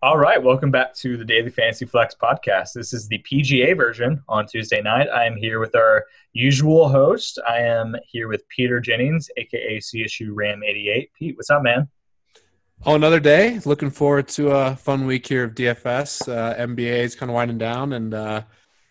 All right, welcome back to the Daily Fantasy Flex podcast. This is the PGA version on Tuesday night. I am here with our usual host. I am here with Peter Jennings, aka CSU Ram 88. Pete, what's up, man? Oh, another day. Looking forward to a fun week here of DFS. Uh, NBA is kind of winding down, and uh,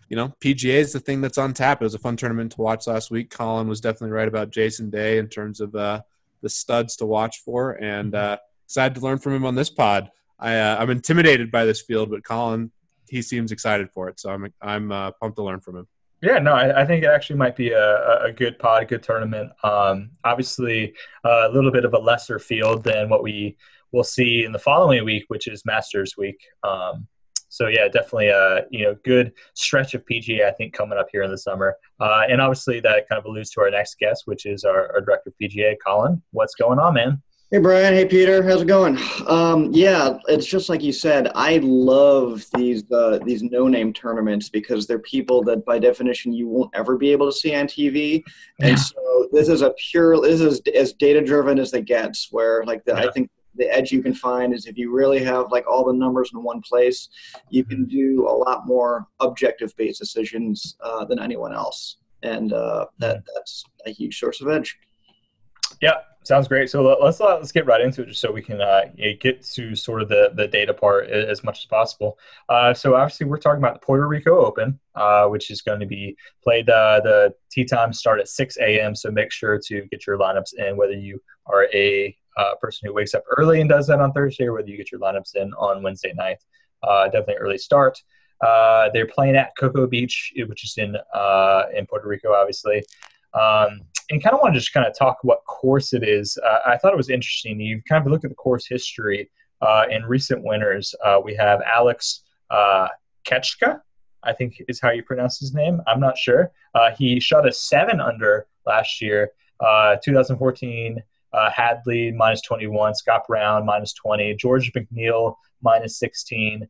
you know PGA is the thing that's on tap. It was a fun tournament to watch last week. Colin was definitely right about Jason Day in terms of uh, the studs to watch for, and uh, excited to learn from him on this pod. I, uh, I'm intimidated by this field, but Colin, he seems excited for it, so I'm I'm uh, pumped to learn from him. Yeah, no, I, I, think it actually might be a, a good pod, a good tournament. Um, obviously, uh, a little bit of a lesser field than what we will see in the following week, which is Masters week. Um, so yeah, definitely a you know good stretch of PGA I think coming up here in the summer, uh, and obviously that kind of alludes to our next guest, which is our, our director of PGA, Colin. What's going on, man? Hey Brian, hey Peter, how's it going? Um, yeah, it's just like you said. I love these uh, these no name tournaments because they're people that by definition you won't ever be able to see on TV, and yeah. so this is a pure. This is as data driven as it gets. Where like the, yeah. I think the edge you can find is if you really have like all the numbers in one place, you can do a lot more objective based decisions uh, than anyone else, and uh, that that's a huge source of edge. Yeah, Sounds great. So let's uh, let's get right into it, just so we can uh, get to sort of the, the data part as much as possible. Uh, so obviously, we're talking about the Puerto Rico Open, uh, which is going to be played. Uh, the tee times start at 6 a.m. So make sure to get your lineups in, whether you are a uh, person who wakes up early and does that on Thursday, or whether you get your lineups in on Wednesday night. definitely early start. they're playing at Coco Beach, which is in in Puerto Rico, obviously. Um, and kind of want to just kind of talk what course it is. Uh, I thought it was interesting. You kind of look at the course history uh, in recent winners. Uh, we have Alex uh, Kachka, I think is how you pronounce his name. I'm not sure. Uh, he shot a seven under last year, uh, 2014. Uh, Hadley minus 21, Scott Brown minus 20, George McNeill minus 16,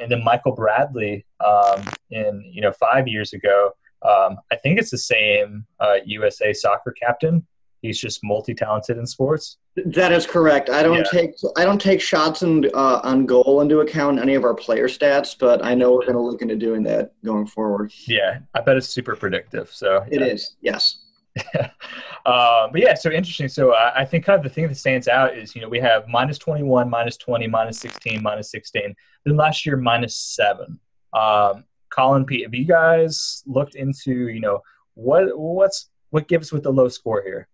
and then Michael Bradley um, in you know five years ago um, I think it's the same uh, USA soccer captain. He's just multi-talented in sports. That is correct. I don't yeah. take I don't take shots in, uh, on goal into account any of our player stats, but I know we're going to look into doing that going forward. Yeah, I bet it's super predictive. So it yeah. is. Yes. uh, but yeah, so interesting. So I, I, think kind of the thing that stands out is you know we have minus 21, minus 20, minus 16, minus 16. Then last year minus seven. Um, Colin Pete, have you guys looked into, you know, what what's what gives with the low score here?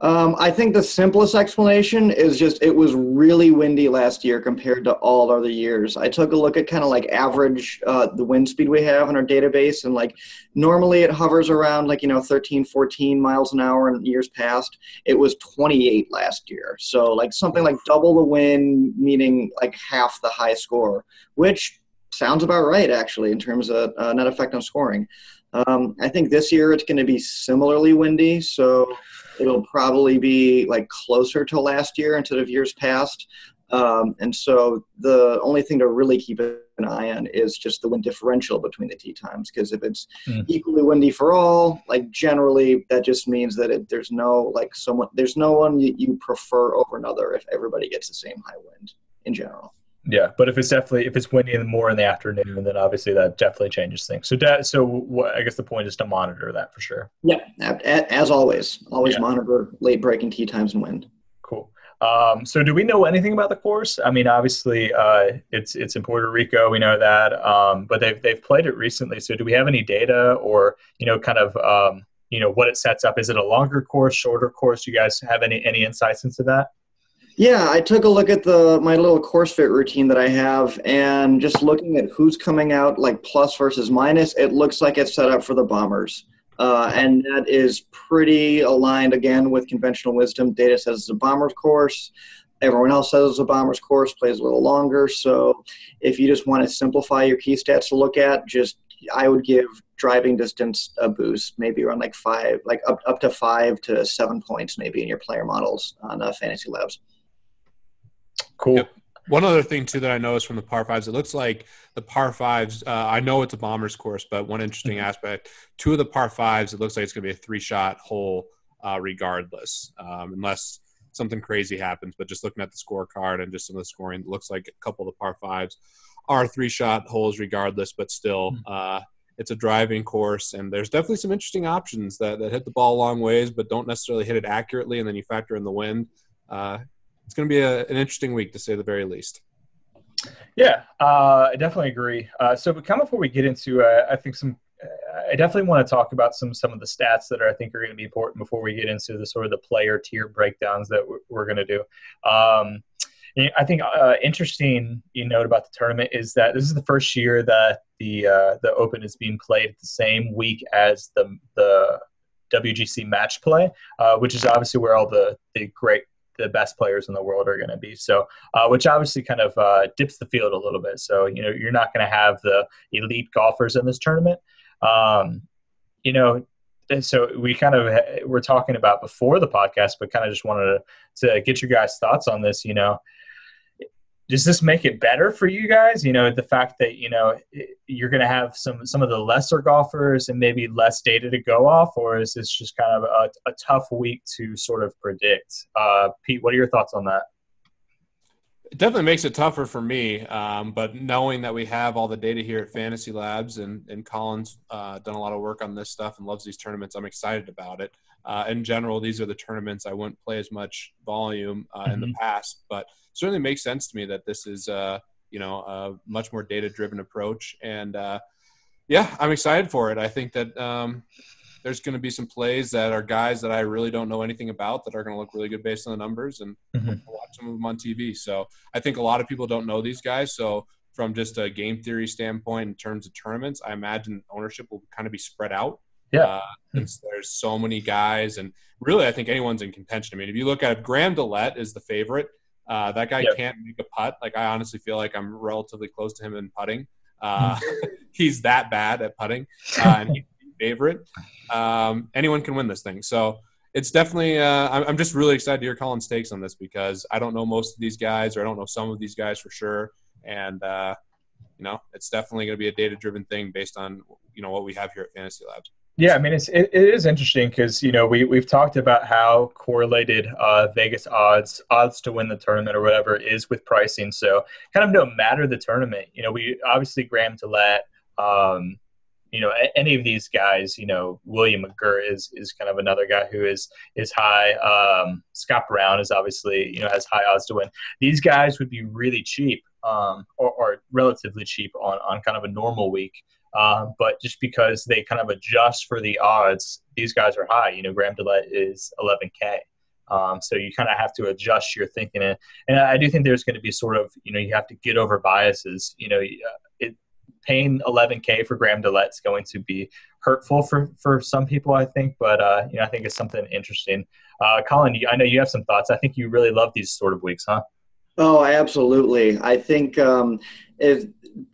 Um, I think the simplest explanation is just it was really windy last year compared to all other years. I took a look at kind of like average uh, the wind speed we have in our database, and like normally it hovers around like you know 13, 14 miles an hour in years past. It was 28 last year, so like something like double the wind, meaning like half the high score, which sounds about right, actually, in terms of uh, net effect on scoring. Um, I think this year it's going to be similarly windy, so it'll probably be like closer to last year instead of years past. Um, and so the only thing to really keep an eye on is just the wind differential between the tee times. Because if it's mm. equally windy for all, like generally that just means that it, there's no like someone there's no one you, you prefer over another if everybody gets the same high wind in general. Yeah, but if it's definitely if it's windy more in the afternoon, then obviously that definitely changes things. So, that, so what, I guess the point is to monitor that for sure. Yeah, as always, always yeah. monitor late breaking tee times and wind. Cool. Um, so, do we know anything about the course? I mean, obviously, uh, it's it's in Puerto Rico. We know that, um, but they've they've played it recently. So, do we have any data or you know, kind of um, you know what it sets up? Is it a longer course, shorter course? Do you guys have any any insights into that? Yeah, I took a look at the my little course fit routine that I have, and just looking at who's coming out like plus versus minus, it looks like it's set up for the bombers, uh, and that is pretty aligned again with conventional wisdom. Data says it's a bombers course. Everyone else says it's a bombers course. Plays a little longer, so if you just want to simplify your key stats to look at, just I would give driving distance a boost, maybe around like five, like up up to five to seven points, maybe in your player models on uh, Fantasy Labs. Cool. Yep. One other thing too that I noticed from the par fives, it looks like the par fives. Uh, I know it's a bombers course, but one interesting mm-hmm. aspect: two of the par fives, it looks like it's going to be a three shot hole, uh, regardless, um, unless something crazy happens. But just looking at the scorecard and just some of the scoring, it looks like a couple of the par fives are three shot holes regardless, but still, hmm. uh, it's a driving course, and there's definitely some interesting options that, that hit the ball a long ways, but don't necessarily hit it accurately, and then you factor in the wind. Uh, it's going to be a, an interesting week to say the very least. Yeah, uh, I definitely agree. Uh, so, kind of before we get into, uh, I think some, uh, I definitely want to talk about some some of the stats that are, I think are going to be important before we get into the sort of the player tier breakdowns that we're, we're going to do. Um, I think uh, interesting you note about the tournament is that this is the first year that the uh, the Open is being played the same week as the the WGC match play, which is obviously where all the the great the best players in the world are going to be. So, uh, which obviously kind of uh, dips the field a little bit. So, you know, you're not going to have the elite golfers in this tournament. Um, you know, so we kind of were talking about before the podcast, but kind of just wanted to, to get your guys' thoughts on this. You know, does this make it better for you guys? You know, the fact that you know you're going to have some some of the lesser golfers and maybe less data to go off, or is this just kind of a, a tough week to sort of predict? Uh, Pete, what are your thoughts on that? It definitely makes it tougher for me, um, but knowing that we have all the data here at Fantasy Labs and and Colin's uh, done a lot of work on this stuff and loves these tournaments, I'm excited about it. Uh, in general, these are the tournaments I wouldn't play as much volume uh, mm-hmm. in the mm-hmm. past, but certainly makes sense to me that this is uh, you know a much more data driven approach and uh, yeah i'm excited for it i think that um, there's going to be some plays that are guys that i really don't know anything about that are going to look really good based on the numbers and mm-hmm. watch some of them on tv so i think a lot of people don't know these guys so from just a game theory standpoint in terms of tournaments i imagine ownership will kind of be spread out yeah. Uh, since there's so many guys, and really, I think anyone's in contention. I mean, if you look at Graham DeLaet is the favorite, uh, that guy yep. can't make a putt. Like I honestly feel like I'm relatively close to him in putting. Uh, he's that bad at putting, uh, and he's favorite. Um, anyone can win this thing. So it's definitely. Uh, I'm, I'm, just really excited to hear Colin's takes on this because I don't know most of these guys, or I don't know some of these guys for sure, and uh, you know, it's definitely going to be a data-driven thing based on you know what we have here at Fantasy Labs. Yeah, I mean it's it, it is interesting because you know we we've talked about how correlated uh, Vegas odds odds to win the tournament or whatever is with pricing. So kind of no matter the tournament, you know we obviously Graham DeLaet, um, you know any of these guys, you know William McGirt is is kind of another guy who is is high. Um, Scott Brown is obviously you know has high odds to win. These guys would be really cheap um, or, or relatively cheap on on kind of a normal week. Uh, but just because they kind of adjust for the odds, these guys are high. You know, Graham DeLaet is 11K. Um, so you kind of have to adjust your thinking. And, and I do think there's going to be sort of, you know, you have to get over biases. You know, uh, it, paying 11K for Graham DeLaet is going to be hurtful for, for some people, I think. But, uh, you know, I think it's something interesting. Uh, Colin, I know you have some thoughts. I think you really love these sort of weeks, huh? Oh, absolutely. I think um, if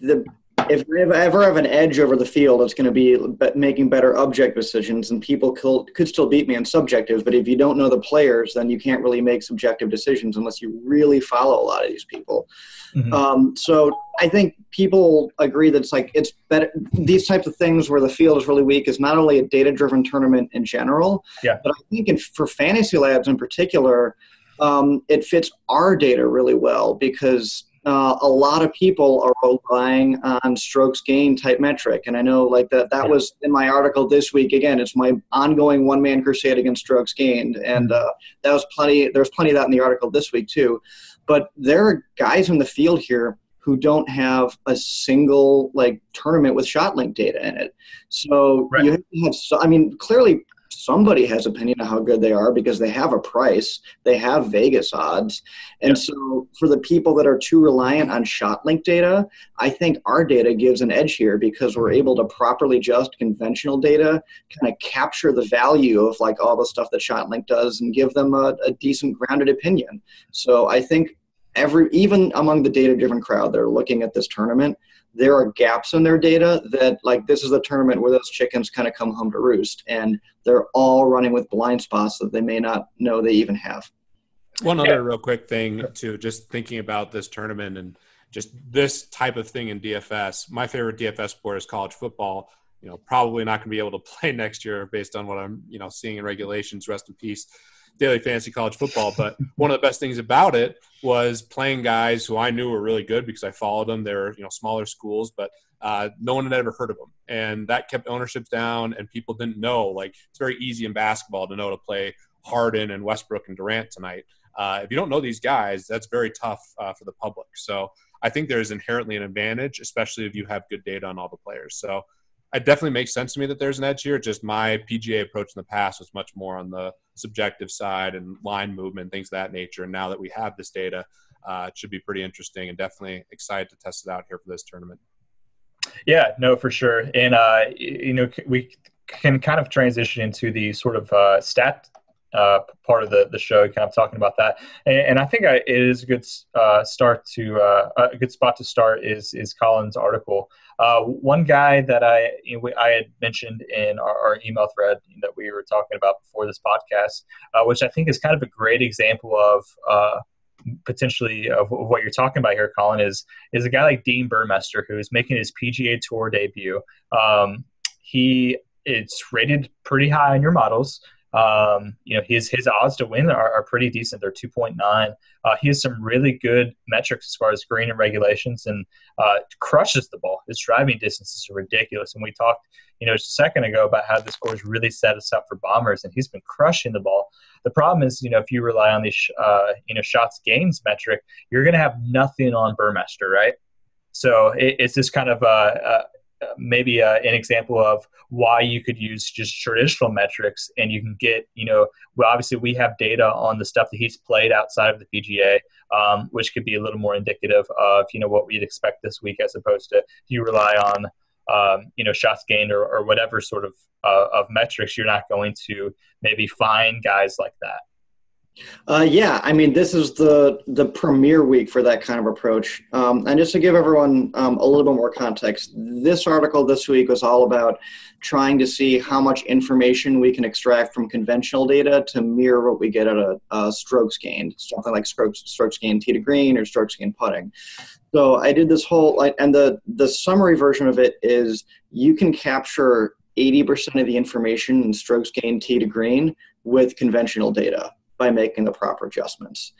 the if I ever have an edge over the field, it's going to be making better object decisions, and people could, could still beat me in subjective. But if you don't know the players, then you can't really make subjective decisions unless you really follow a lot of these people. Mm-hmm. Um, so I think people agree that it's like it's better. These types of things where the field is really weak is not only a data-driven tournament in general, yeah. but I think in, for fantasy labs in particular, um, it fits our data really well because uh, a lot of people are relying on strokes gain type metric. And i know like that that was in my article this week. Again it's my ongoing one man crusade against strokes gained. And uh, that was plenty there's plenty of that in the article this week too. But there are guys in the field here who don't have a single like tournament with ShotLink data in it. So right. you have to have so, i mean clearly somebody has opinion of how good they are because they have a price, they have Vegas odds. And so for the people that are too reliant on ShotLink data, I think our data gives an edge here because we're able to properly adjust conventional data, kind of capture the value of like all the stuff that ShotLink does and give them a, a decent grounded opinion. So I think every even among the data driven crowd that are looking at this tournament, there are gaps in their data that like this is the tournament where those chickens kind of come home to roost and they're all running with blind spots that they may not know they even have. One other real quick thing to just thinking about this tournament and just this type of thing in dfs my favorite dfs sport is college football. You know probably not going to be able to play next year based on what i'm you know seeing in regulations rest in peace daily fantasy college football. But one of the best things about it was playing guys who I knew were really good because I followed them. They're you know smaller schools, but uh, no one had ever heard of them, and that kept ownerships down, and people didn't know. Like it's very easy in basketball to know to play Harden and Westbrook and Durant tonight. Uh, if you don't know these guys, that's very tough uh, for the public. So I think there's inherently an advantage, especially if you have good data on all the players. So it definitely makes sense to me that there's an edge here. Just my PGA approach in the past was much more on the subjective side and line movement, things of that nature. And now that we have this data, uh, it should be pretty interesting and definitely excited to test it out here for this tournament. Yeah, no, for sure. And, uh, you know, we can kind of transition into the sort of uh, stat uh, part of the, the show, kind of talking about that. And, and I think I, it is a good uh, start to uh, a good spot to start is is Colin's article. Uh, one guy that I I had mentioned in our, our, email thread that we were talking about before this podcast, uh, which I think is kind of a great example of uh, potentially of, of, what you're talking about here, Colin, is is a guy like Dean Burmester who is making his PGA Tour debut. Um, he it's rated pretty high on your models. Um, you know, his his odds to win are, are pretty decent. They're 2.9. Uh, he has some really good metrics as far as green and regulations, and uh, crushes the ball. His driving distances are ridiculous. And we talked, you know, just a second ago about how the scores really set us up for bombers, and he's been crushing the ball. The problem is, you know, if you rely on these, uh, you know, shots gains metric, you're going to have nothing on Burmester, right? So it, it's this kind of uh, maybe uh, an example of why you could use just traditional metrics and you can get you know well obviously we have data on the stuff that he's played outside of the pga um, which could be a little more indicative of you know what we'd expect this week as opposed to if you rely on um, you know shots gained or, or whatever sort of uh, of metrics you're not going to maybe find guys like that uh, yeah, I mean, this is the the premier week for that kind of approach. Um, and just to give everyone um, a little bit more context, this article this week was all about trying to see how much information we can extract from conventional data to mirror what we get at a, a strokes gained, something like strokes strokes gained tee to green or strokes gained putting. So I did this whole, and the the summary version of it is you can capture 80% of the information in strokes gained tee to green with conventional data by making the proper adjustments.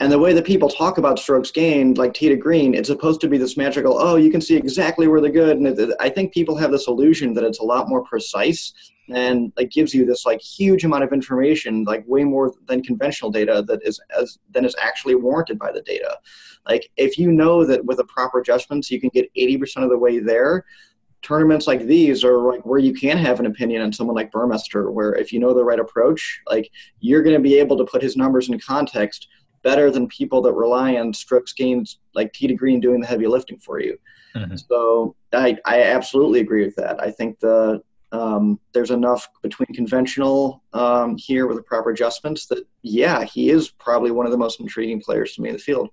And the way that people talk about strokes gained, like to green, it's supposed to be this magical, oh, you can see exactly where they're good. And it, I think people have this illusion that it's a lot more precise and like gives you this like huge amount of information, like way more than conventional data that is as than is actually warranted by the data. Like if you know that with the proper adjustments you can get 80% of the way there, tournaments like these are like where you can have an opinion on someone like Burmester, where if you know the right approach, like you're going to be able to put his numbers in context better than people that rely on strokes gains like tee to green doing the heavy lifting for you. Mm-hmm. So I, I absolutely agree with that. I think the um, there's enough between conventional um, here with the proper adjustments that yeah, he is probably one of the most intriguing players to me in the field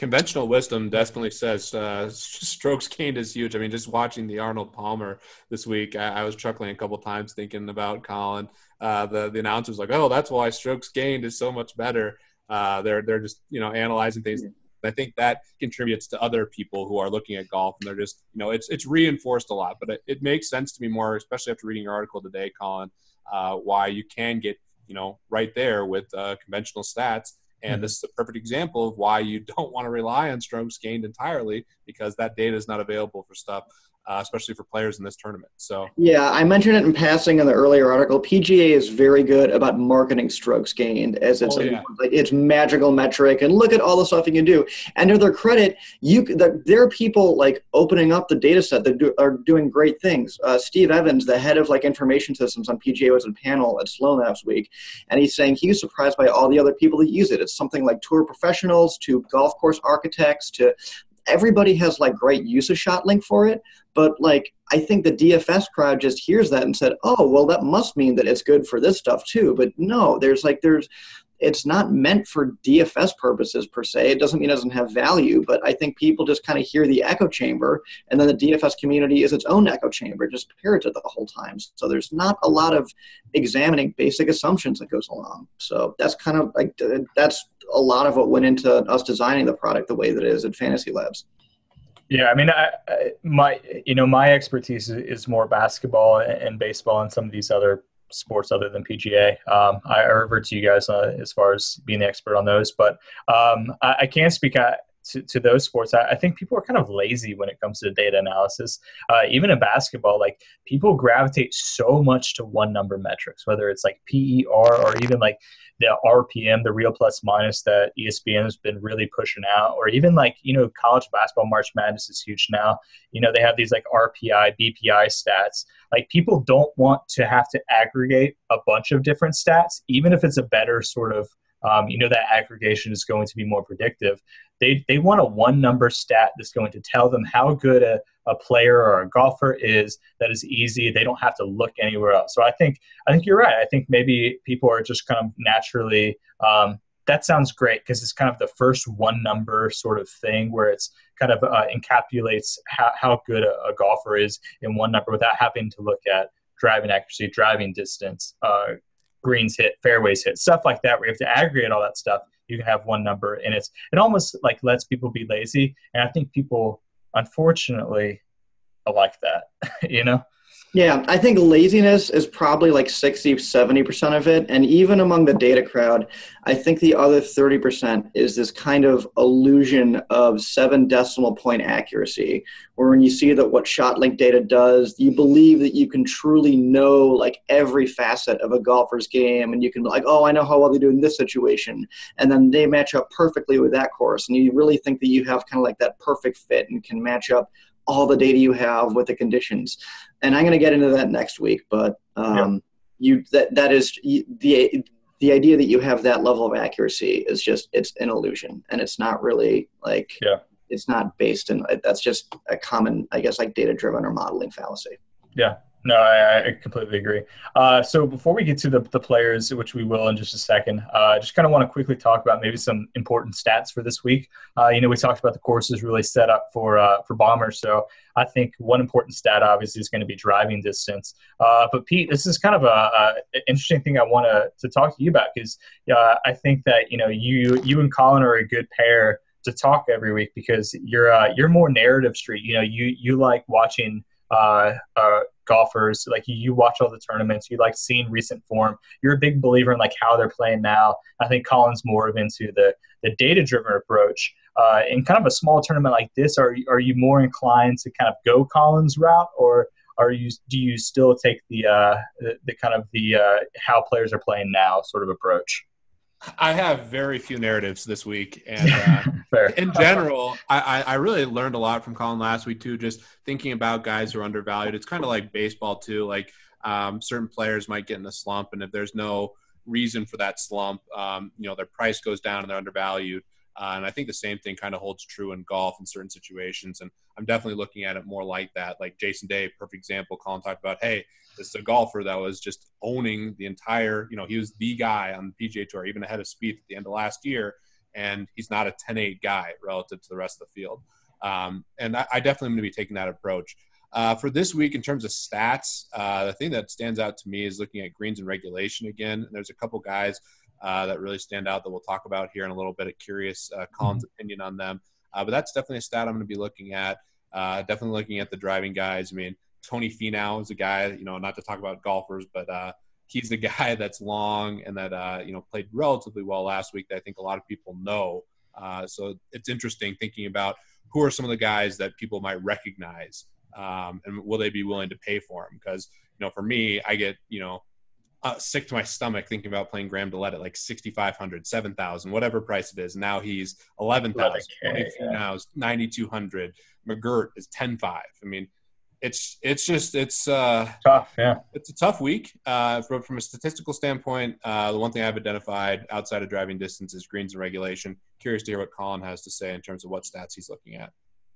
conventional wisdom definitely says uh, strokes gained is huge. I mean, just watching the Arnold Palmer this week, I, I was chuckling a couple times thinking about Colin. Uh, the the announcers like, oh, that's why strokes gained is so much better. Uh, they're they're just you know analyzing things. I think that contributes to other people who are looking at golf, and they're just you know it's it's reinforced a lot. But it, it makes sense to me more, especially after reading your article today, Colin, uh, why you can get you know right there with uh, conventional stats and mm-hmm. this is a perfect example of why you don't want to rely on strokes gained entirely because that data is not available for stuff uh, especially for players in this tournament. So yeah, I mentioned it in passing in the earlier article. PGA is very good about marketing strokes gained as it's oh, yeah. like it's magical metric, and look at all the stuff you can do. And to their credit, you the, there are people like opening up the data set that do, are doing great things. Uh, Steve Evans, the head of like information systems on PGA, was in panel at Sloan last week, and he's saying he was surprised by all the other people that use it. It's something like tour professionals to golf course architects to everybody has like great use of ShotLink for it, but like I think the DFS crowd just hears that and said, "Oh, well, that must mean that it's good for this stuff too." But no, there's like there's it's not meant for DFS purposes per se. It doesn't mean it doesn't have value, but I think people just kind of hear the echo chamber, and then the DFS community is its own echo chamber, just parroted the whole time. So there's not a lot of examining basic assumptions that goes along. So that's kind of like that's a lot of what went into us designing the product the way that it is at Fantasy Labs. Yeah, I mean, I, I, my you know my expertise is more basketball and baseball and some of these other sports other than PGA. Um, I, revert to you guys uh, as far as being the expert on those, but um, I, I can speak to, to those sports, I, I, think people are kind of lazy when it comes to data analysis. Uh, even in basketball, like people gravitate so much to one number metrics, whether it's like PER or even like the RPM, the real plus minus that ESPN has been really pushing out, or even like, you know, college basketball March Madness is huge now. You know, they have these like RPI, BPI stats. Like people don't want to have to aggregate a bunch of different stats, even if it's a better sort of um, you know that aggregation is going to be more predictive. They, they want a one number stat that's going to tell them how good a, a player or a golfer is that is easy. They don't have to look anywhere else. So I think I think you're right. I think maybe people are just kind of naturally um, that sounds great because it's kind of the first one number sort of thing where it's kind of uh, encapsulates how, how good a, a, golfer is in one number without having to look at driving accuracy, driving distance, uh, greens hit, fairways hit, stuff like that, where you have to aggregate all that stuff. You can have one number, and it's it almost like lets people be lazy. And I think people, unfortunately, like that. you know. Yeah, I think laziness is probably like 60, 70% of it. And even among the data crowd, I think the other 30% is this kind of illusion of seven decimal point accuracy, where when you see that what ShotLink data does, you believe that you can truly know like every facet of a golfer's game. And you can like, oh, I know how well they do in this situation. And then they match up perfectly with that course. And you really think that you have kind of like that perfect fit and can match up all the data you have with the conditions. And I'm going to get into that next week, but um, yeah. you that that is the the idea that you have that level of accuracy is just it's an illusion, and it's not really like yeah. it's not based in that's just a common I guess like data driven or modeling fallacy. Yeah, no, I, I completely agree. Uh, so before we get to the, the players, which we will in just a second, uh, I uh, just kind of want to quickly talk about maybe some important stats for this week. Uh, you know, we talked about the courses really set up for uh, for bombers. So I think one important stat obviously is going to be driving distance. Uh, but Pete, this is kind of a, a interesting thing I want to to talk to you about because I think that you know you you and Colin are a good pair to talk every week because you're you're more narrative street. You know, you you like watching uh, uh, golfers. Like you, you watch all the tournaments, you like seeing recent form. You're a big believer in like how they're playing now. I think Colin's more of into the the data driven approach. Uh, in kind of a small tournament like this, are are you more inclined to kind of go Colin's route, or are you do you still take the uh, the, the kind of the uh, how players are playing now sort of approach? I have very few narratives this week, and uh, in general, I, I really learned a lot from Colin last week too. Just thinking about guys who are undervalued. It's kind of like baseball too. Like um, certain players might get in a slump, and if there's no reason for that slump, um, you know, their price goes down and they're undervalued. Uh, and I think the same thing kind of holds true in golf in certain situations. And I'm definitely looking at it more like that. Like Jason Day, perfect example. Colin talked about, hey, this is a golfer that was just owning the entire, you know, he was the guy on the PGA Tour, even ahead of Spieth at the end of last year. And he's not a 10 8 guy relative to the rest of the field. Um, and I, I definitely am going to be taking that approach. Uh, for this week, in terms of stats, uh, the thing that stands out to me is looking at greens and regulation again. And there's a couple guys uh, that really stand out that we'll talk about here in a little bit. Of curious uh, Colin's mm-hmm. opinion on them, uh, but that's definitely a stat I'm going to be looking at. Uh, definitely looking at the driving guys. I mean, Tony Finau is a guy, you know, not to talk about golfers, but uh, he's the guy that's long and that uh, you know played relatively well last week. That I think a lot of people know. so it's interesting thinking about who are some of the guys that people might recognize, um, and will they be willing to pay for them? Because you know, for me, I get you know uh, sick to my stomach thinking about playing Graham DeLaet at like 6,500, 7,000, whatever price it is. Now he's 11,000. Yeah. Now is 9,200. McGirt is 10.5. I mean, it's it's just it's uh, tough. Yeah, it's a tough week. Uh, from from a statistical standpoint, uh, the one thing I've identified outside of driving distance is greens and regulation. Curious to hear what Colin has to say in terms of what stats he's looking at.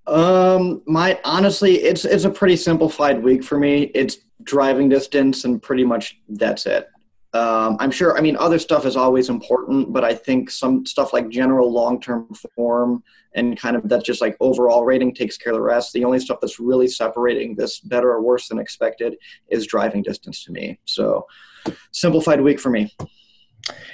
Um, my honestly, it's it's a pretty simplified week for me. It's driving distance, and pretty much that's it. Um, I'm sure. I mean, other stuff is always important, but I think some stuff like general long-term form and kind of that's just like overall rating takes care of the rest. The only stuff that's really separating this better or worse than expected is driving distance to me. So, simplified week for me.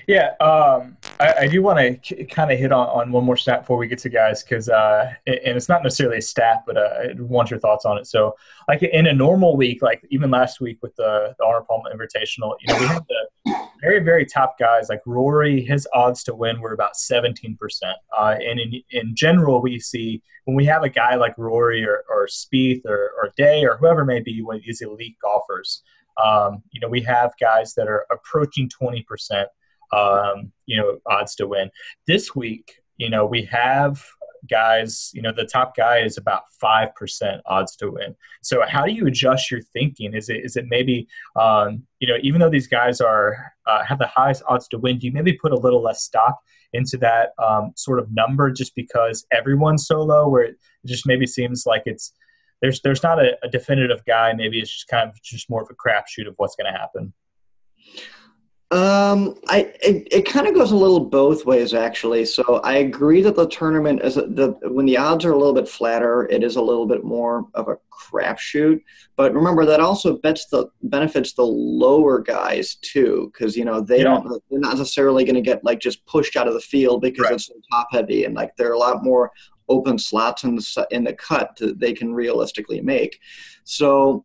Yeah, um, I, I, do want to k- kind of hit on, on one more stat before we get to guys, because uh, and it's not necessarily a stat, but uh, I want your thoughts on it. So, like in a normal week, like even last week with the, the Arnold Palmer Invitational, you know, we had the very very top guys like Rory. His odds to win were about seventeen percent, uh, and in in general, we see when we have a guy like Rory or, or Spieth or, or Day or whoever may be one of these elite golfers. Um, you know, we have guys that are approaching 20%, um, you know, odds to win. This week, you know, we have guys, you know, the top guy is about 5% odds to win. So how do you adjust your thinking? Is it, is it maybe, um, you know, even though these guys are, uh, have the highest odds to win, do you maybe put a little less stock into that um, sort of number just because everyone's so low where it just maybe seems like it's, there's there's not a, a definitive guy. Maybe it's just kind of just more of a crapshoot of what's going to happen. Um, I it, it kind of goes a little both ways actually. So I agree that the tournament is the when the odds are a little bit flatter, it is a little bit more of a crapshoot. But remember that also bets the benefits the lower guys too, because you know they yeah. don't they're not necessarily going to get like just pushed out of the field because right. it's so top heavy and like they're a lot more open slots in the in the cut that they can realistically make. So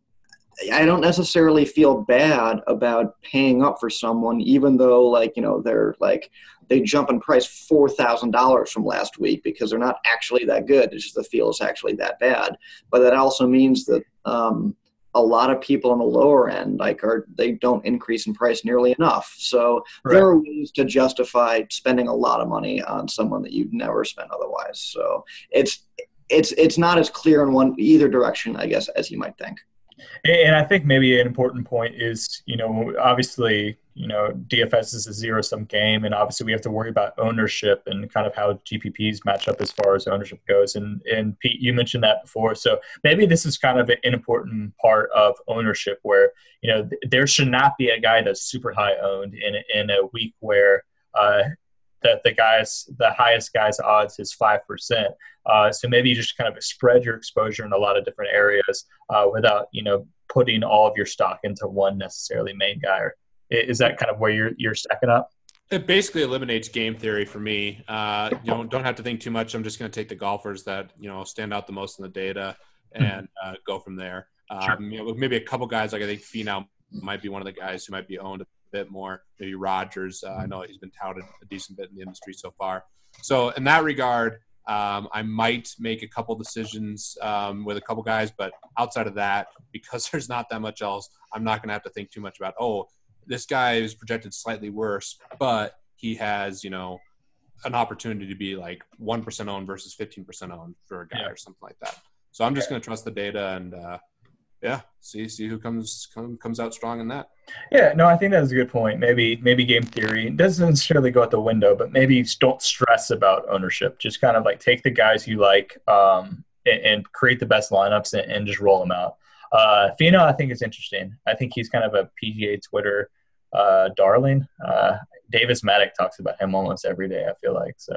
I don't necessarily feel bad about paying up for someone, even though like you know they're like they jump in price four thousand dollars from last week because they're not actually that good. It's just the field is actually that bad. But that also means that um, a lot of people on the lower end like are they don't increase in price nearly enough so right. there are ways to justify spending a lot of money on someone that you'd never spend otherwise so it's it's it's not as clear in one either direction i guess as you might think and i think maybe an important point is you know obviously you know, DFS is a zero sum game, and obviously we have to worry about ownership and kind of how GPPs match up as far as ownership goes. And and Pete, you mentioned that before, so maybe this is kind of an important part of ownership where you know there should not be a guy that's super high owned in in a week where. Uh, that the guys, the highest guy's odds is five percent. Uh, so maybe you just kind of spread your exposure in a lot of different areas uh, without you know putting all of your stock into one necessarily main guy or is that kind of where you're you're stacking up? It basically eliminates game theory for me. Uh, you know, don't have to think too much. I'm just going to take the golfers that you know stand out the most in the data hmm. and uh, go from there. Um, sure. you know, maybe a couple guys like I think Finau might be one of the guys who might be owned a bit more. Maybe Rodgers. Uh, I know he's been touted a decent bit in the industry so far. So in that regard, um, I might make a couple decisions um, with a couple guys, but outside of that, because there's not that much else, I'm not going to have to think too much about. Oh, this guy is projected slightly worse, but he has, you know, an opportunity to be like 1% owned versus 15% owned for a guy yeah. or something like that. So I'm just going to trust the data and, uh, yeah, see see who comes come, comes out strong in that. Yeah, no, I think that's a good point. Maybe maybe game theory doesn't necessarily go out the window, but maybe don't stress about ownership. Just kind of like take the guys you like um, and, and, create the best lineups and, and just roll them out. Uh, Finau, I think is interesting. I think he's kind of a PGA Twitter uh, darling. Uh, Davis Mattek talks about him almost every day. I feel like so.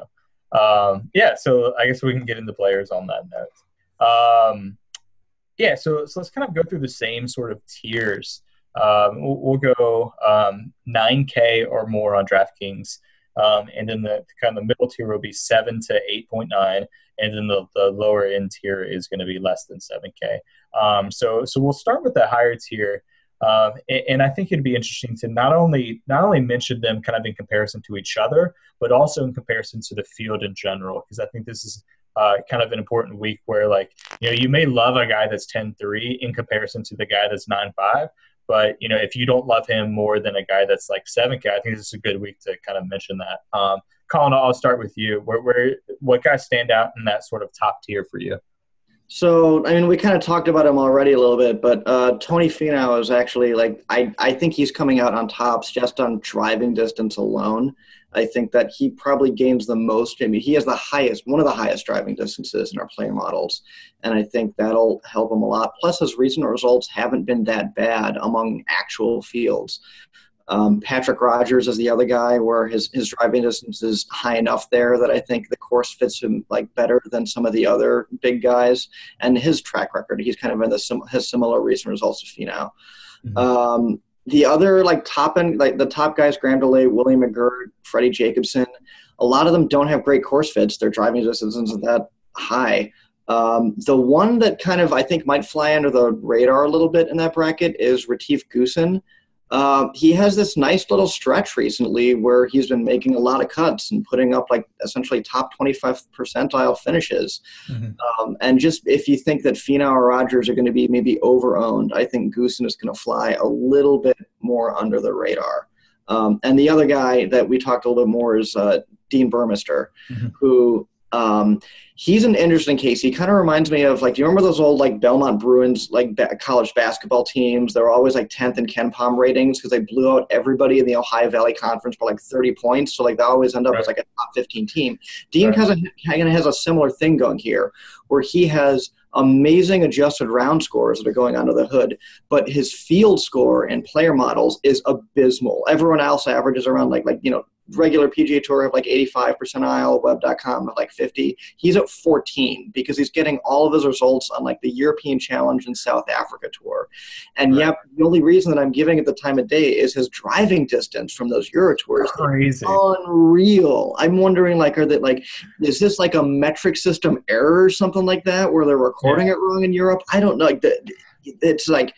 Um, yeah, so I guess we can get into players on that note. Um, yeah, so so let's kind of go through the same sort of tiers. Um, we'll, we'll, go um, 9K or more on DraftKings, um, and then the kind of the middle tier will be seven to 8.9, and then the, the lower end tier is going to be less than 7K. Um, so so we'll start with the higher tier. Um, and, and, I think it'd be interesting to not only not only mention them kind of in comparison to each other, but also in comparison to the field in general, because I think this is uh, kind of an important week where like you know you may love a guy that's 10-3 in comparison to the guy that's 9-5 but you know if you don't love him more than a guy that's like 7k i think this is a good week to kind of mention that. Um, colin i'll start with you. Where, where what guys stand out in that sort of top tier for you so, I mean, we kind of talked about him already a little bit, but uh, Tony Finau is actually like, I, I think he's coming out on tops just on driving distance alone. I think that he probably gains the most. I mean, he has the highest, one of the highest driving distances in our player models, and I think that'll help him a lot. Plus, his recent results haven't been that bad among actual fields. Um, Patrick Rodgers is the other guy where his, his driving distance is high enough there that I think the course fits him like better than some of the other big guys. And his track record, he's kind of in the sim- his similar recent results to Finau. Mm-hmm. Um, the other like top end, like the top guys, Graham DeLaet, William McGirt, Freddie Jacobson, a lot of them don't have great course fits. Their driving distance isn't that high. Um, the one that kind of I think might fly under the radar a little bit in that bracket is Retief Goosen. Uh, he has this nice little stretch recently where he's been making a lot of cuts and putting up like essentially top 25 percentile finishes. Mm-hmm. Um, and just if you think that Finau or Rodgers are going to be maybe over owned, I think Goosen is going to fly a little bit more under the radar. Um, and the other guy that we talked a little bit more is uh, Dean Burmester, mm-hmm. who um, he's an interesting case. He kind of reminds me of like, do you remember those old like Belmont Bruins like ba- college basketball teams? They were always like 10th in KenPom ratings because they blew out everybody in the Ohio Valley Conference by like 30 points. So like they always end up right. as like a top 15 team. Dean right. has, a, kind of has a similar thing going here where he has amazing adjusted round scores that are going under the hood, but his field score and player models is abysmal. Everyone else averages around like like you know regular PGA Tour have like 85 percentile, web.com have like 50. He's at 14 because he's getting all of his results on like the European Challenge and South Africa Tour. And right. the only reason that I'm giving it the time of day is his driving distance from those Euro Tours. Crazy. Unreal. I'm wondering like, are they like, is this like a metric system error or something like that where they're recording yeah. it wrong in Europe? I don't know. Like the, it's like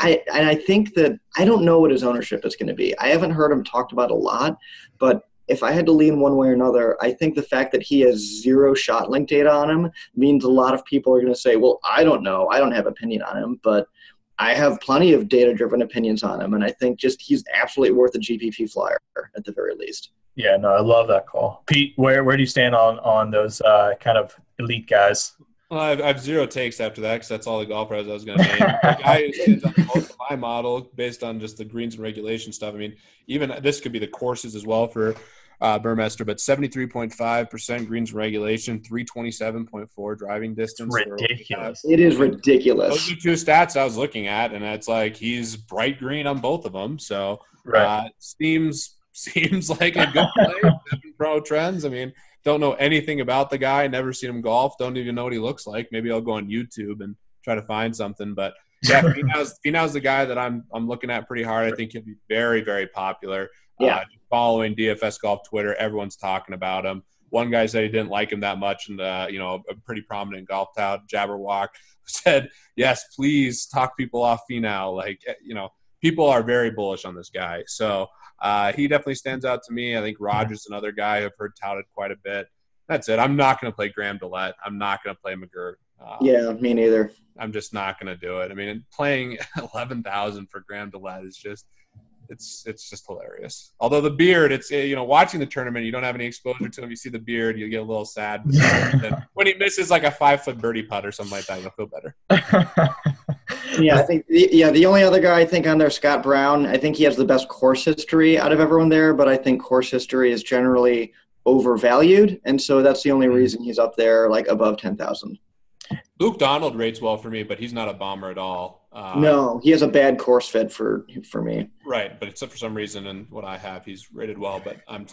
I and I think that I don't know what his ownership is going to be. I haven't heard him talked about a lot, but if I had to lean one way or another, I think the fact that he has zero ShotLink data on him means a lot of people are going to say, "Well, I don't know. I don't have opinion on him." But I have plenty of data driven opinions on him, and I think just he's absolutely worth a GPP flyer at the very least. Yeah, no, I love that call, Pete. Where where do you stand on on those uh, kind of elite guys? Well, I have, I have, zero takes after that because that's all the golf golfers I was going to name. like I most of my model based on just the greens and regulation stuff. I mean, even this could be the courses as well for uh, Burmester, but 73.5% greens regulation, 327.4 driving distance. Ridiculous. It is ridiculous. Those are two stats I was looking at, and it's like he's bright green on both of them. So right. uh, seems seems like a good play. Pro trends. I mean, don't know anything about the guy, never seen him golf, don't even know what he looks like. Maybe I'll go on YouTube and try to find something. But yeah, Finau's, Finau's the guy that I'm I'm looking at pretty hard. I think he'll be very very popular. Yeah. Uh, following DFS golf Twitter, everyone's talking about him. One guy said he didn't like him that much, and uh, you know, a pretty prominent golf tout, Jabberwock, said, "Yes, please talk people off Finau." Like, eh, you know, people are very bullish on this guy. So uh, he definitely stands out to me. I think Rodgers another guy I've heard touted quite a bit. That's it. I'm not going to play Graham DeLaet. I'm not going to play McGirt. Um, yeah, me neither. I'm just not going to do it. I mean, playing 11,000 for Graham DeLaet is just it's it's just hilarious. Although the beard, it's you know watching the tournament, you don't have any exposure to him. You see the beard, you get a little sad. when he misses like a five foot birdie putt or something like that, you'll feel better. yeah, I think the, yeah the only other guy I think on there, Scott Brown. I think he has the best course history out of everyone there, but I think course history is generally overvalued, and so that's the only mm-hmm. reason he's up there like above ten thousand. Luke Donald rates well for me, but he's not a bomber at all. Uh, no, he has a bad course fit for for me. Right, but except for some reason, and what I have, he's rated well. But I'm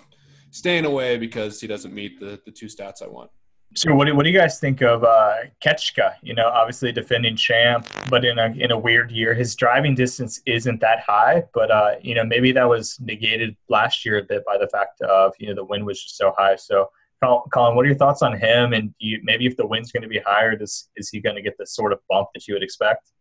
staying away because he doesn't meet the the two stats I want. So what do, what do you guys think of uh, Koepka? You know, obviously defending champ, but in a in a weird year, his driving distance isn't that high. But uh, you know, maybe that was negated last year a bit by the fact of you know the wind was just so high. So Colin, what are your thoughts on him? And you, maybe if the wind's going to be higher, does, is he going to get the sort of bump that you would expect?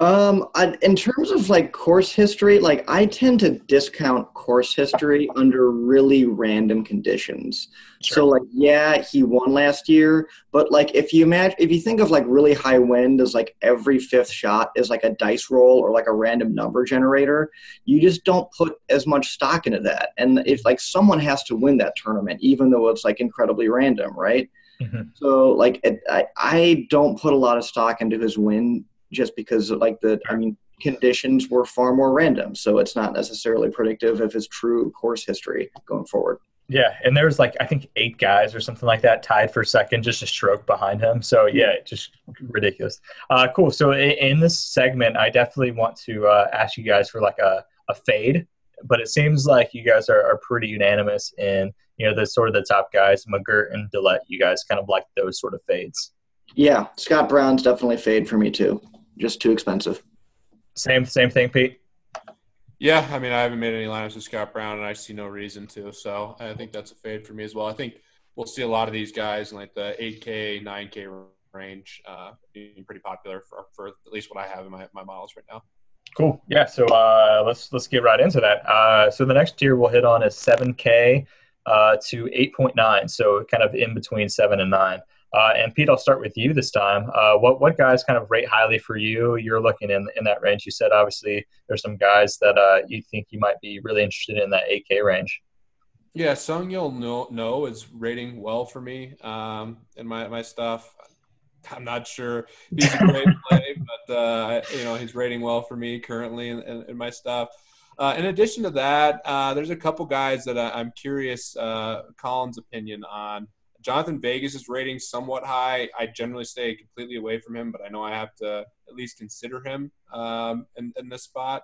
Um, I, in terms of like course history, like I tend to discount course history under really random conditions. Sure. So like, yeah, he won last year, but like if you imagine, if you think of like really high wind as like every fifth shot is like a dice roll or like a random number generator, you just don't put as much stock into that. And if like someone has to win that tournament, even though it's like incredibly random, right? Mm-hmm. So like it, I, I don't put a lot of stock into his win just because like the I mean conditions were far more random, so it's not necessarily predictive of his true course history going forward. Yeah, and there was like I think eight guys or something like that tied for second, just a stroke behind him. So yeah, just ridiculous. Uh, cool. So in, in, this segment, I definitely want to uh, ask you guys for like a, a fade, but it seems like you guys are, are pretty unanimous in you know the sort of the top guys, McGirt and DeLaet. You guys kind of like those sort of fades. Yeah, Scott Brown's definitely fade for me too just too expensive. Same same thing, Pete. Yeah, I mean, I haven't made any lineups with Scott Brown, and I see no reason to. So I think that's a fade for me as well. I think we'll see a lot of these guys in like the 8K, 9K range uh, being pretty popular for, for at least what I have in my, my models right now. Cool. Yeah. So uh, let's let's get right into that. Uh, so the next tier we'll hit on is 7K uh, to 8.9. So kind of in between seven and nine. Uh, and Pete, I'll start with you this time. Uh, what what guys kind of rate highly for you? You're looking in in that range. You said obviously there's some guys that uh, you think you might be really interested in that 8K range. Yeah, Seung-Yul Noh, no is rating well for me um, in my my stuff. I'm not sure he's a great play, but uh, you know he's rating well for me currently in, in, in my stuff. Uh, in addition to that, uh, there's a couple guys that I, am curious uh, Colin's opinion on. Jonathan Vegas is rating somewhat high. I generally stay completely away from him, but I know I have to at least consider him um, in, in, this spot.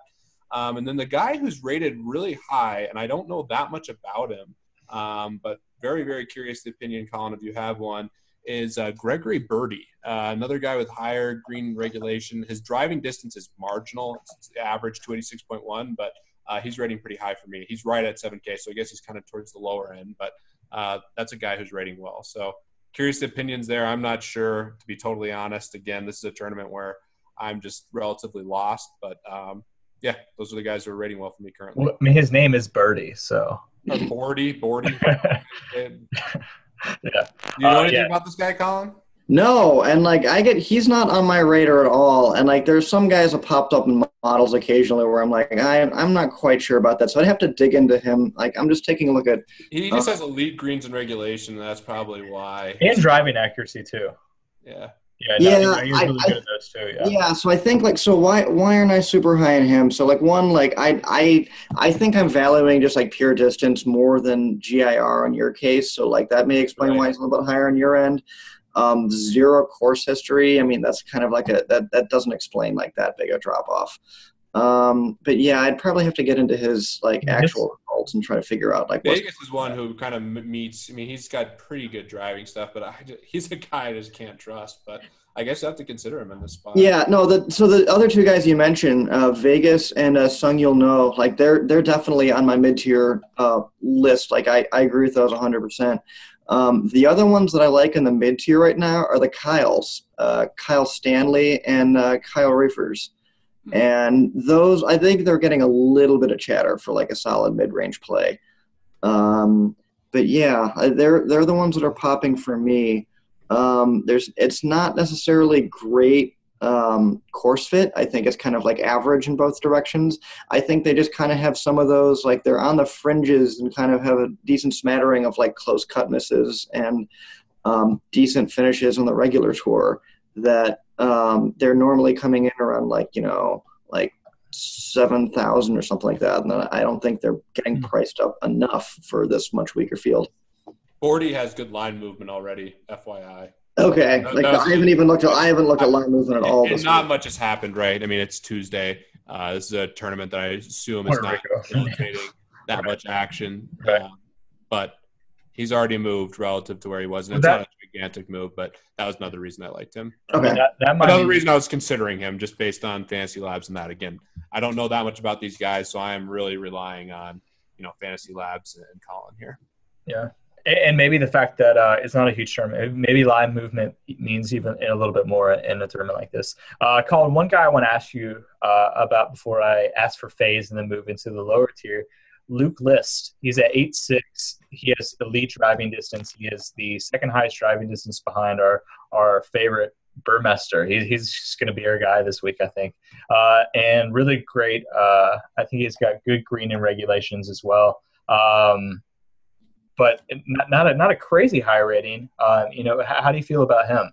Um, and then the guy who's rated really high, and I don't know that much about him, um, but very, very curious the opinion, Colin, if you have one, is uh, Gregory Birdie, uh, another guy with higher green regulation. His driving distance is marginal, it's average 286.1, but uh, he's rating pretty high for me. He's right at 7K, so I guess he's kind of towards the lower end, but uh, that's a guy who's rating well. So curious opinions there. I'm not sure, to be totally honest. Again, this is a tournament where I'm just relatively lost, but um, yeah, those are the guys who are rating well for me currently. Well, I mean, his name is Birdie, so. Or Bourdy, Bourdy. yeah. You know uh, anything yeah. about this guy, Colin? No, and like I get, he's not on my radar at all. And like, there's some guys that popped up in models occasionally where I'm like, I, I'm not quite sure about that. So I'd have to dig into him. Like, I'm just taking a look at. He just uh, has elite greens and regulation. And that's probably why. And driving accuracy too. Yeah. Yeah, no, yeah, you're really I, good at those too. Yeah. yeah. So I think like so why why aren't I super high in him? So like one like I I I think I'm valuing just like pure distance more than GIR on your case. So like that may explain right. why it's a little bit higher on your end. Um, zero course history. I mean, that's kind of like a that that doesn't explain like that big a drop off. Um, but yeah, I'd probably have to get into his like actual results and try to figure out like Vegas is one who kind of meets. I mean, he's got pretty good driving stuff, but I, he's a guy I just can't trust. But I guess I have to consider him in this spot. Yeah, no. The so the other two guys you mentioned, uh, Vegas and uh, Seung-Yul Noh, like they're they're definitely on my mid tier uh, list. Like I, I agree with those 100. percent um, the other ones that I like in the mid tier right now are the Kyles, uh, Kyle Stanley and uh, Kyle Reifers. Hmm. And those, I think they're getting a little bit of chatter for like a solid mid range play. Um, but yeah, they're they're the ones that are popping for me. Um, there's it's not necessarily great um, course fit. I think it's kind of like average in both directions. I think they just kind of have some of those, like they're on the fringes and kind of have a decent smattering of like close cut misses and um, decent finishes on the regular tour that um, they're normally coming in around like, you know, like 7,000 or something like that. And I don't think they're getting hmm. priced up enough for this much weaker field. Bourdy has good line movement already, FYI. Okay, like I haven't even looked at I haven't looked at line movement at all. And not week. much has happened, right? I mean, it's Tuesday. Uh, this is a tournament that I assume is not facilitating that much action, uh, but he's already moved relative to where he was, and it's that, not a gigantic move. But that was another reason I liked him. Okay, that, that another reason I was considering him just based on fantasy labs and that. Again, I don't know that much about these guys, so I am really relying on you know fantasy labs and Colin here. Yeah, and maybe the fact that uh, it's not a huge tournament, maybe line movement means even a little bit more in a tournament like this. Uh, Colin, one guy I want to ask you uh, about before I ask for phase and then move into the lower tier. Luke List, he's at eight six. He has elite driving distance. He is the second highest driving distance behind our our favorite Burmester. He, he's just going to be our guy this week, I think. Uh, and really great. Uh, I think he's got good green and regulations as well. Um, but not, not a not a crazy high rating. Um, you know, how, how do you feel about him?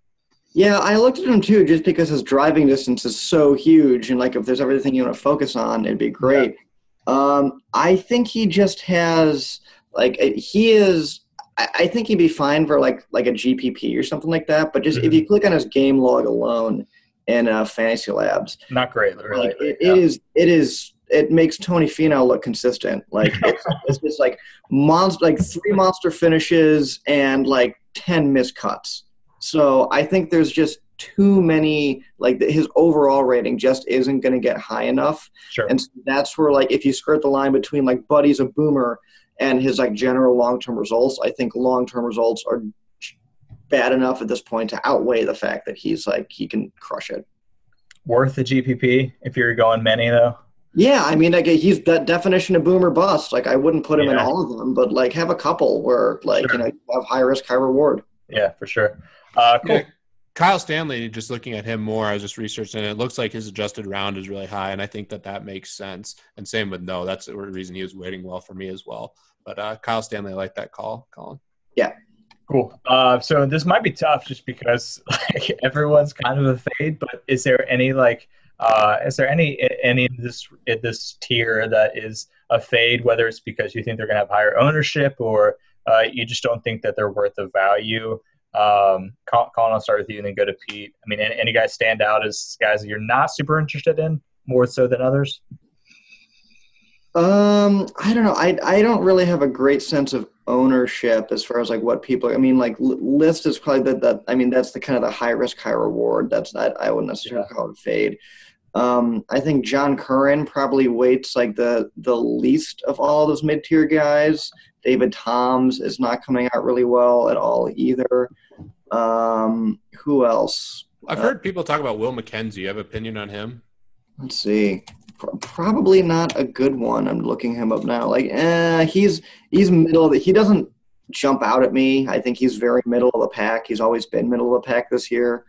Yeah, I looked at him too, just because his driving distance is so huge, and like if there's everything you want to focus on, it'd be great. Yeah. Um, I think he just has like he is. I think he'd be fine for like like a GPP or something like that. But just mm-hmm. if you click on his game log alone in uh, Fantasy Labs, not great. Really, like, it, yeah. it is. It is it makes Tony Finau look consistent. Like it's, it's just like monster, like three monster finishes and like ten miscuts. So I think there's just too many like his overall rating just isn't going to get high enough Sure. and so that's where like if you skirt the line between like buddy's a boomer and his like general long-term results i think long-term results are bad enough at this point to outweigh the fact that he's like he can crush it Worth the GPP if you're going many though. Yeah i mean like he's that definition of boomer bust like i wouldn't put him in all of them but like have a couple where like Sure. you know you have high risk high reward Yeah, for sure. Uh, cool. Yeah, Kyle Stanley, just looking at him more, I was just researching it. It looks like his adjusted round is really high, and I think that that makes sense. And same with Noh, that's the reason he was waiting well for me as well. But uh, Kyle Stanley, I like that call, Colin. Yeah, cool. Uh, so this might be tough just because like everyone's kind of a fade, but is there any like uh, is there any any in this in this tier that is a fade? Whether it's because you think they're going to have higher ownership or uh, you just don't think that they're worth the value. Um, Colin, Colin, I'll start with you and then go to Pete. I mean, any, any guys stand out as guys that you're not super interested in more so than others? Um, I don't know. I I don't really have a great sense of ownership as far as like what people. I mean, like L- list is probably that. That I mean, that's the kind of the high risk, high reward. That's not. I wouldn't necessarily call it fade. Um, I think Jon Curran probably weights like the the least of all those mid tier guys. David Toms is not coming out really well at all either. Um, who else? I've heard people talk about Will MacKenzie. You have an opinion on him? Let's see. Pro- Probably not a good one. I'm looking him up now. Like, eh, he's he's middle of the. He doesn't jump out at me. I think he's very middle of the pack. He's always been middle of the pack this year.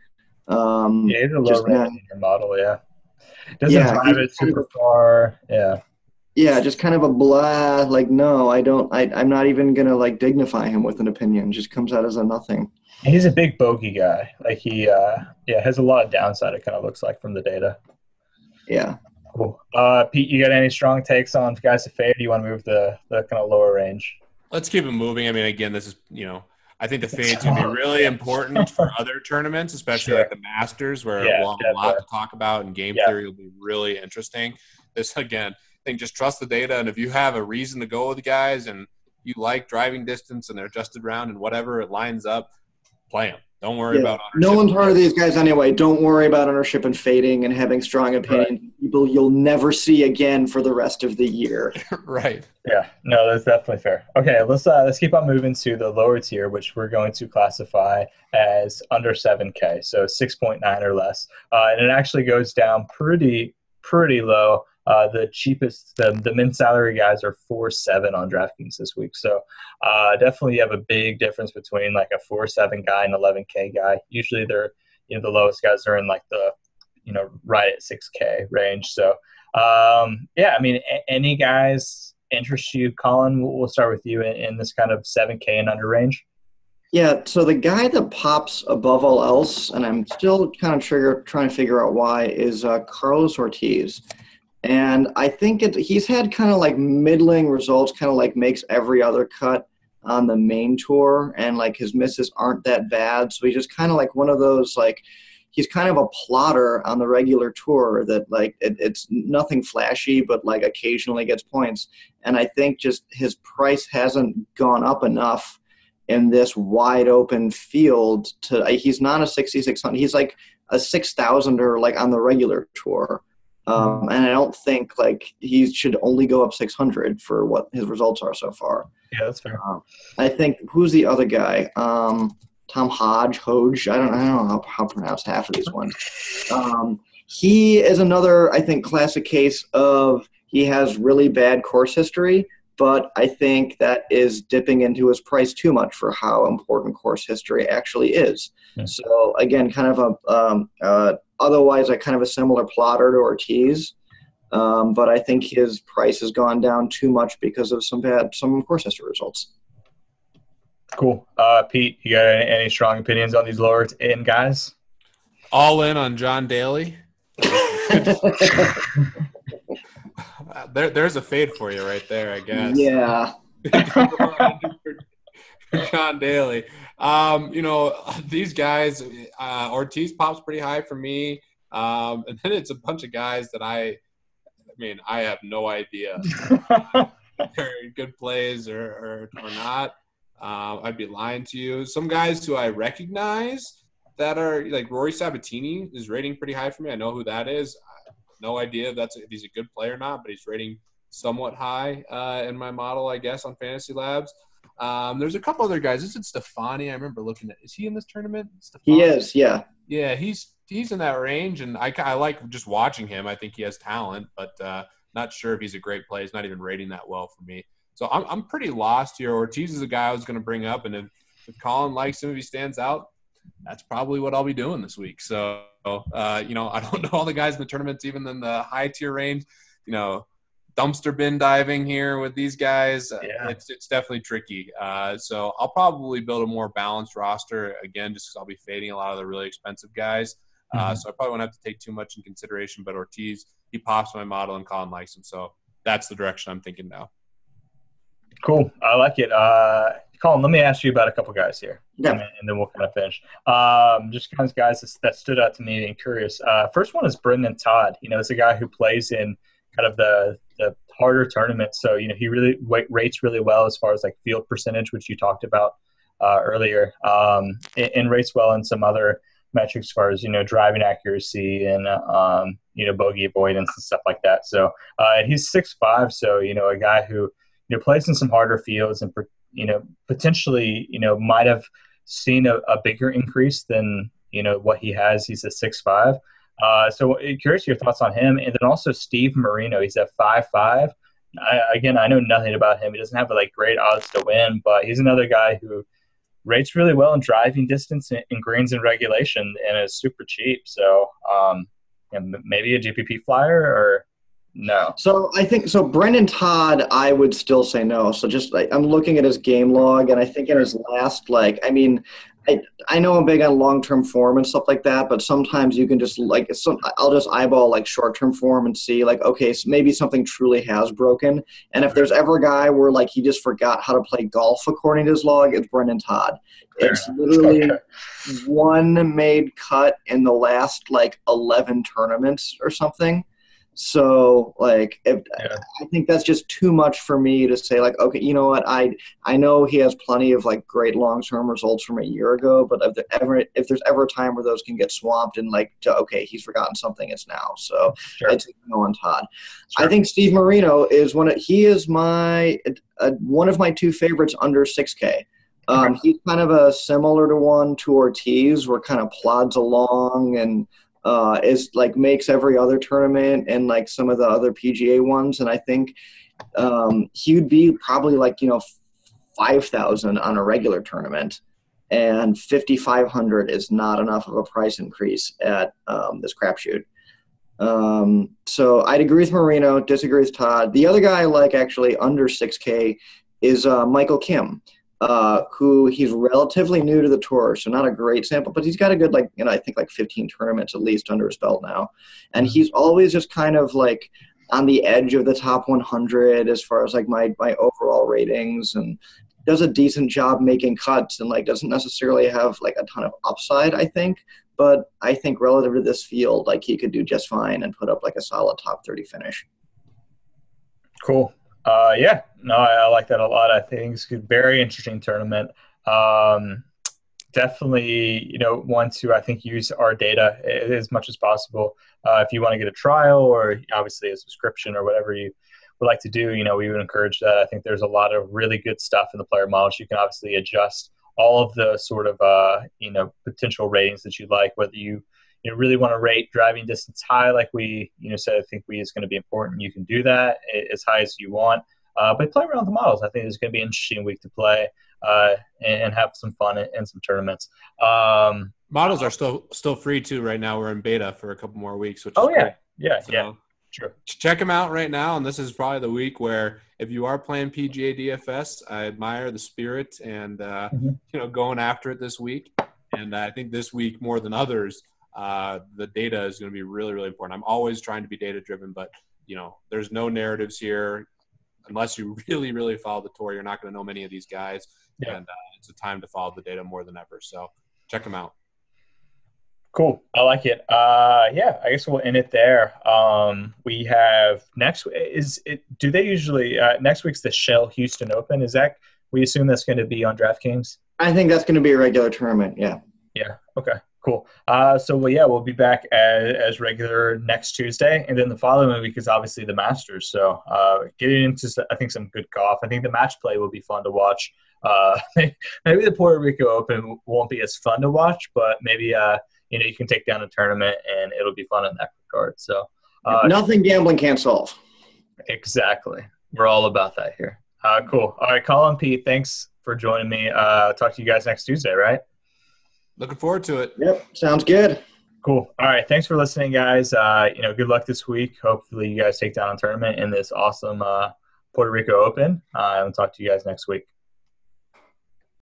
Um, Yeah, he's a low Just rating not- your model. Yeah, doesn't Yeah, drive it kind of super far. Yeah. yeah, just kind of a blah. Like, no, I don't. I, I'm not even gonna like dignify him with an opinion. Just comes out as a nothing. He's a big bogey guy. Like he, uh, yeah, has a lot of downside. It kind of looks like from the data. Yeah. Cool. Uh, Pete, you got any strong takes on guys to fade? Do you want to move the the kind of lower range? Let's keep it moving. I mean, again, this is you know, I think the fade's gonna be really important for other tournaments, especially Sure. like the Masters, where Yeah, we'll have a lot to talk about, and game Yeah. theory will be really interesting. This again, I think just trust the data, and if you have a reason to go with the guys, and you like driving distance and they're adjusted round and whatever it lines up, play them. Don't worry Yeah. about No one's heard of these guys anyway. Don't worry about ownership and fading and having strong opinions. People you'll never see again for the rest of the year. right. Yeah, no, that's definitely fair. Okay, let's uh, let's keep on moving to the lower tier, which we're going to classify as under 7K, so 6.9 or less, uh, and it actually goes down pretty pretty low. Uh, the cheapest, the, the min salary guys are four seven on DraftKings this week, so uh, definitely you have a big difference between like a four seven guy and 11K guy. Usually they're you know the lowest guys are in like the you know right at 6K range. So um, yeah, I mean a- any guys interest you, Colin? We'll, start with you in, in this kind of 7K and under range. Yeah, so the guy that pops above all else, and I'm still kind of trigger trying to figure out why, is uh, Carlos Ortiz. And I think it, he's had kind of like middling results, kind of like makes every other cut on the main tour, and like his misses aren't that bad. So he's just kind of like one of those like he's kind of a plotter on the regular tour that like it, it's nothing flashy, but like occasionally gets points. And I think just his price hasn't gone up enough in this wide open field to he's not a 6600 he's like a 6000er like on the regular tour um, and i don't think like he should only go up 600 for what his results are so far. Yeah, that's fair. um, i think who's the other guy? Um, tom hodge hodge i don't, I don't know how, how to pronounce half of these ones. Um, he is another i think classic case of he has really bad course history but I think that is dipping into his price too much for how important course history actually is. Yeah. So again, kind of a um, uh, otherwise a kind of a similar plotter to Ortiz, um, but I think his price has gone down too much because of some bad some course history results. Cool. Uh, Pete, you got any, any strong opinions on these lower end guys? All in on John Daly. Uh, There, there's a fade for you right there, I guess. yeah, John Daly. Um, you know, these guys, uh, Ortiz pops pretty high for me. Um, and then it's a bunch of guys that I, I mean, I have no idea they're good plays or, or, or not. Um, I'd be lying to you. Some guys who I recognize that are like Rory Sabatini is rating pretty high for me. I know who that is. No idea if that's if he's a good player or not, but he's rating somewhat high uh, in my model, I guess, on Fantasy Labs. Um, there's a couple other guys. Is it Stefani? I remember looking at. Is he in this tournament? Stefani? He is. Yeah. Yeah, he's he's in that range, and I, I like just watching him. I think he has talent, but uh, not sure if he's a great player. He's not even rating that well for me. So I'm I'm pretty lost here. Ortiz is a guy I was going to bring up, and if, if Colin likes him, if he stands out, that's probably what I'll be doing this week. So uh, you know, I don't know all the guys in the tournaments, even in the high tier range. You know, dumpster bin diving here with these guys. Uh, yeah. It's, it's definitely tricky. Uh, so I'll probably build a more balanced roster again, just because I'll be fading a lot of the really expensive guys. Uh, mm-hmm. so I probably won't have to take too much in consideration. But Ortiz, he pops my model, and Colin likes him. So that's the direction I'm thinking now. Cool. I like it. Uh, Colin, let me ask you about a couple guys here. Yeah. And, then we'll kind of finish. Um, just kind of guys that, stood out to me and curious. Uh, first one is Brendan Todd. You know, it's a guy who plays in kind of the the harder tournaments. So you know he really rates really well as far as like field percentage, which you talked about uh, earlier, um, and, and, rates well in some other metrics as far as you know driving accuracy and um, you know bogey avoidance and stuff like that. So uh, he's six five, so you know a guy who you know plays in some harder fields and you know potentially you know might have seen a, a bigger increase than you know what he has. He's a six five. Uh, so uh, curious your thoughts on him, and then also Steve Marino. He's at five five. I, again, I know nothing about him. He doesn't have like great odds to win, but he's another guy who rates really well in driving distance in greens and regulation, and is super cheap. So um, maybe a GPP flyer or no. So I think so. Brendan Todd, I would still say no. So just like I'm looking at his game log, and I think in his last like, I mean, I, I know I'm big on long term form and stuff like that, but sometimes you can just like some, I'll just eyeball like short term form and see like okay, so maybe something truly has broken. And if there's ever a guy where like he just forgot how to play golf according to his log, it's Brendan Todd. It's literally one made cut in the last like eleven tournaments or something. So like if, yeah. I think that's just too much for me to say like okay you know what I I know he has plenty of like great long term results from a year ago but if there ever if there's ever a time where those can get swamped and like to, okay he's forgotten something it's now so sure. it's no on Todd. Sure. I think Steve Marino is one of he is my uh, one of my two favorites under 6K. Um, he's kind of a similar to one to Ortiz, where kind of plods along and uh, is like makes every other tournament and like some of the other PGA ones. And I think um, he would be probably like, you know, 5,000 on a regular tournament. And 5,500 is not enough of a price increase at um, this crapshoot. Um, so I'd agree with Marino, disagree with Todd. The other guy I like actually under 6K is uh, Michael Kim uh, who he's relatively new to the tour, so not a great sample, but he's got a good like you know I think like 15 tournaments at least under his belt now, and mm-hmm. he's always just kind of like on the edge of the top 100 as far as like my my overall ratings and does a decent job making cuts and like doesn't necessarily have like a ton of upside I think, but I think relative to this field like he could do just fine and put up like a solid top 30 finish. Cool. Uh, yeah, no, I, I, like that a lot. I think it's a very interesting tournament. Um, definitely, you know, want to I think use our data as much as possible. Uh, if you want to get a trial or obviously a subscription or whatever you would like to do, you know, we would encourage that. I think there's a lot of really good stuff in the player models. You can obviously adjust all of the sort of uh, you know potential ratings that you like, whether you you know, really want to rate driving distance high, like we you know said, I think we is going to be important. You can do that as high as you want, uh, but play around with the models. I think it's going to be an interesting week to play uh, and, and, have some fun in, some tournaments. Um, models are still still free too right now. We're in beta for a couple more weeks. Which oh yeah, great. yeah, so, yeah. Sure. Check them out right now, and this is probably the week where if you are playing PGA DFS, I admire the spirit and uh, mm-hmm. you know going after it this week. And I think this week more than others, uh, the data is going to be really, really important. I'm always trying to be data driven, but you know, there's no narratives here. Unless you really, really follow the tour, you're not going to know many of these guys, yeah. and uh, it's a time to follow the data more than ever. So check them out. Cool. I like it. Uh, yeah, I guess we'll end it there. Um, we have next is it, do they usually, uh, next week's the Shell Houston Open. Is that, we assume that's going to be on DraftKings? I think that's going to be a regular tournament. Yeah. Yeah. Okay. Cool. Uh, so well, yeah, we'll be back as, as, regular next Tuesday, and then the following week is obviously the Masters. So uh, getting into I think some good golf. I think the match play will be fun to watch. Uh, maybe the Puerto Rico Open won't be as fun to watch, but maybe uh, you know you can take down a tournament and it'll be fun in that regard. So uh, nothing gambling can't solve. Exactly. We're all about that here. Uh, cool. All right, Colin Pete, thanks for joining me. Uh, talk to you guys next Tuesday, right? Looking forward to it. Yep, sounds good. Cool. All right. Thanks for listening, guys. Uh, you know, good luck this week. Hopefully, you guys take down a tournament in this awesome uh, Puerto Rico Open. Uh, I'll talk to you guys next week.